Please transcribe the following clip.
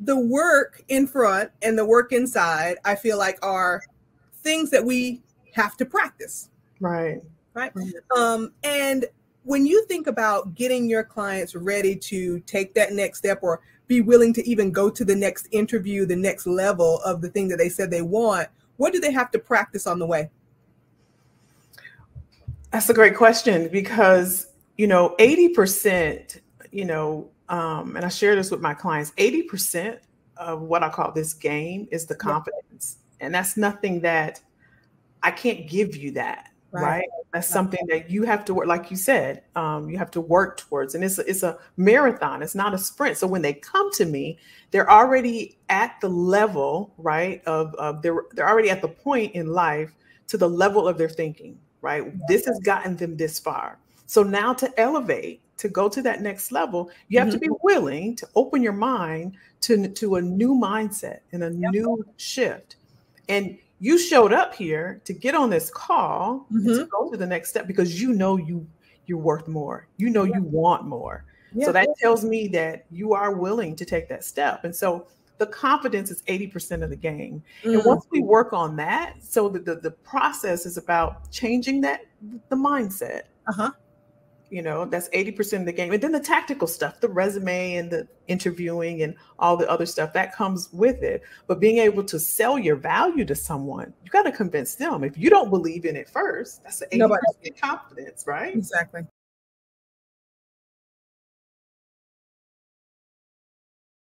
the work in front and the work inside, I feel like are things that we have to practice. Right. Right. Um, and when you think about getting your clients ready to take that next step or be willing to even go to the next interview, the next level of the thing that they said they want, what do they have to practice on the way? That's a great question because, you know, 80%, you know, um, and I share this with my clients 80% of what I call this game is the confidence. And that's nothing that I can't give you that. Right. right? That's something that you have to work, like you said, um, you have to work towards. And it's a, it's a marathon, it's not a sprint. So when they come to me, they're already at the level, right? Of, of they're they're already at the point in life to the level of their thinking, right? This has gotten them this far. So now to elevate, to go to that next level, you have mm-hmm. to be willing to open your mind to, to a new mindset and a yep. new shift. And you showed up here to get on this call mm-hmm. to go to the next step because you know you you're worth more. You know you want more. So that tells me that you are willing to take that step. And so the confidence is 80% of the game. Mm. And once we work on that, so the, the, the process is about changing that the mindset. Uh-huh you know that's 80% of the game. And then the tactical stuff the resume and the interviewing and all the other stuff that comes with it. But being able to sell your value to someone you got to convince them. If you don't believe in it first that's the 80% confidence right? Exactly